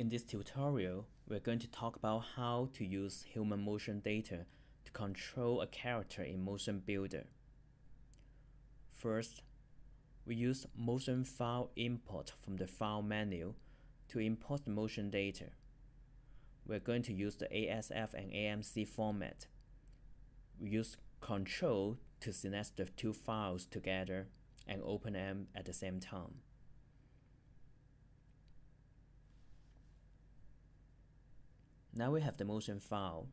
In this tutorial, we're going to talk about how to use human motion data to control a character in MotionBuilder. First, we use motion file import from the file menu to import motion data. We're going to use the ASF and AMC format. We use Control to select the two files together and open them at the same time. Now we have the motion file.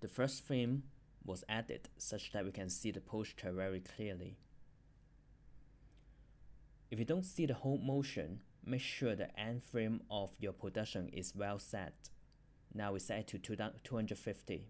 The first frame was added such that we can see the posture very clearly. If you don't see the whole motion, make sure the end frame of your production is well set. Now we set it to 250.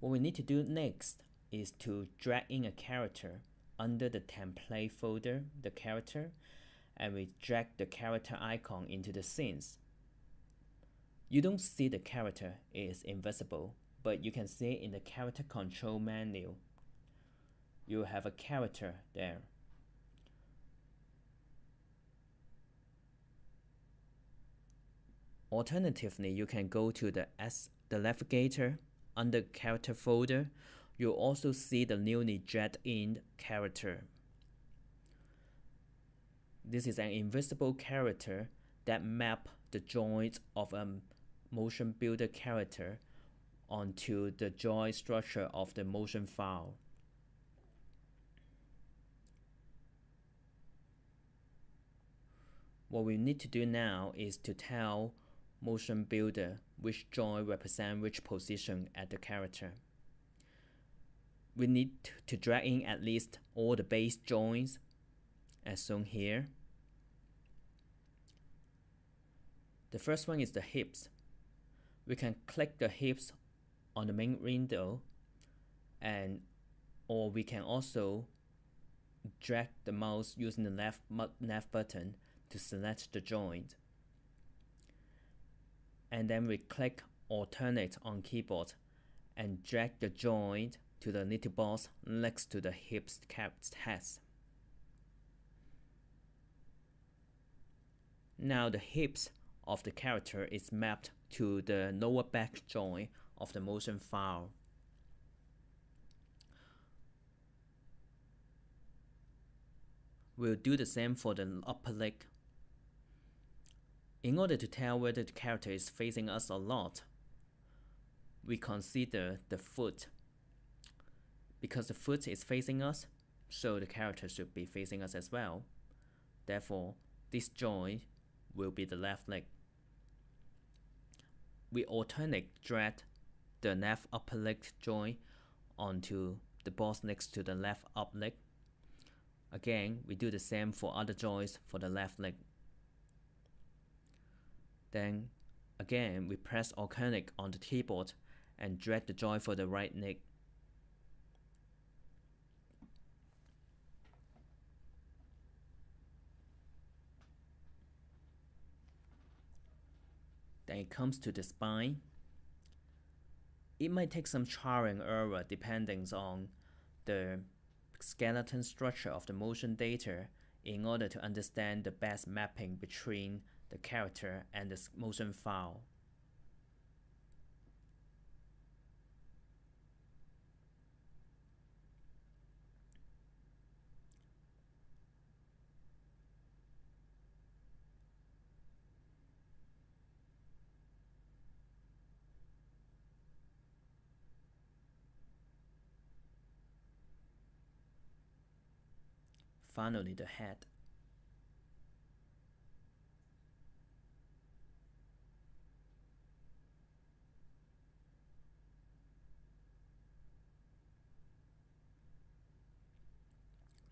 What we need to do next is to drag in a character under the template folder, the character, and we drag the character icon into the scenes. You don't see the character, it is invisible, but you can see in the character control menu. You have a character there. Alternatively, you can go to the S the navigator under character folder, you'll also see the newly dragged in character. This is an invisible character that map the joints of a MotionBuilder character onto the joint structure of the motion file. What we need to do now is to tell MotionBuilder which joint represent which position at the character. We need to drag in at least all the base joints as shown here. The first one is the hips. We can click the hips on the main window and or we can also drag the mouse using the left, left button to select the joint and then we click alternate on keyboard and drag the joint to the little box next to the hips test. Now the hips of the character is mapped to the lower back joint of the motion file. We'll do the same for the upper leg in order to tell whether the character is facing us or not, we consider the foot. Because the foot is facing us, so the character should be facing us as well. Therefore, this joint will be the left leg. We alternate drag the left upper leg joint onto the box next to the left up leg. Again, we do the same for other joints for the left leg. Then again, we press organic on the keyboard and drag the joint for the right leg. Then it comes to the spine. It might take some and error depending on the skeleton structure of the motion data in order to understand the best mapping between the character and the motion file. Finally, the head.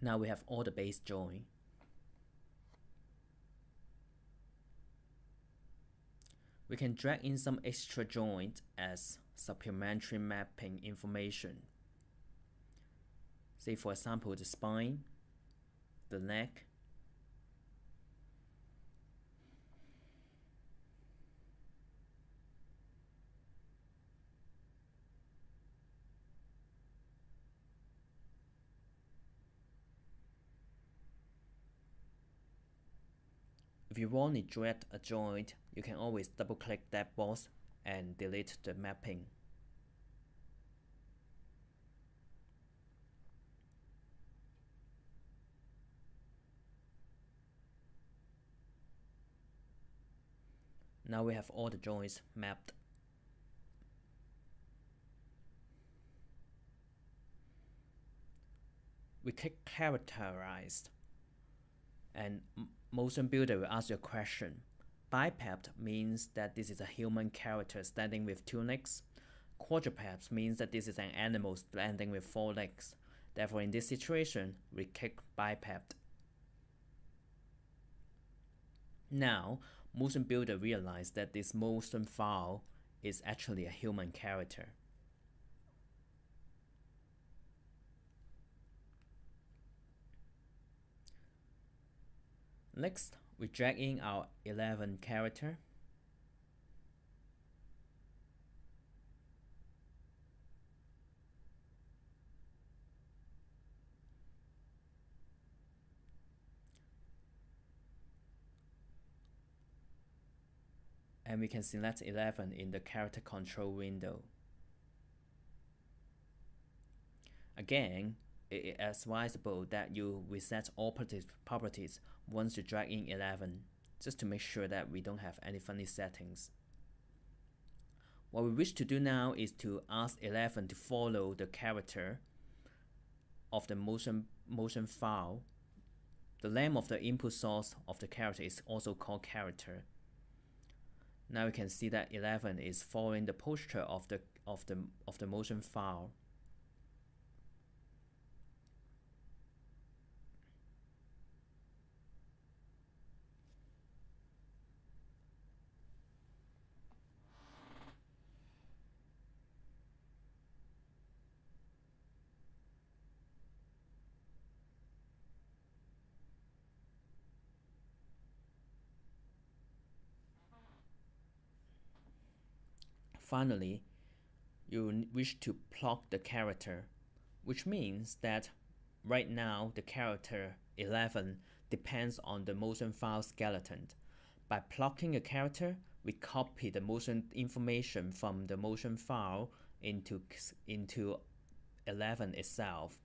Now we have all the base join. We can drag in some extra joint as supplementary mapping information. Say for example the spine, the neck, If you want to drag a joint, you can always double click that box and delete the mapping. Now we have all the joints mapped. We click characterized and MotionBuilder will ask you a question. Biped means that this is a human character standing with two legs. Quadruped means that this is an animal standing with four legs. Therefore, in this situation, we click biped. Now, MotionBuilder realized that this motion file is actually a human character. Next, we drag in our 11 character. and we can select 11 in the character control window. Again, it is advisable that you reset all properties once you drag in 11, just to make sure that we don't have any funny settings. What we wish to do now is to ask 11 to follow the character of the motion, motion file. The name of the input source of the character is also called character. Now you can see that 11 is following the posture of the, of the, of the motion file. Finally, you wish to plug the character, which means that right now the character 11 depends on the motion file skeleton. By plugging a character, we copy the motion information from the motion file into, into 11 itself.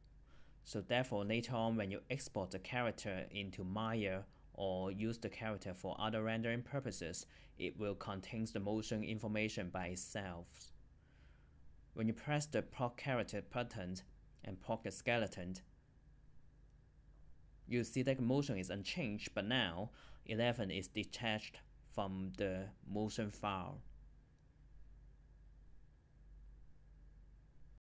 So therefore, later on when you export the character into Maya or use the character for other rendering purposes, it will contain the motion information by itself. When you press the plug character button and plug the skeleton, you see that motion is unchanged, but now 11 is detached from the motion file.